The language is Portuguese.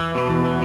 Música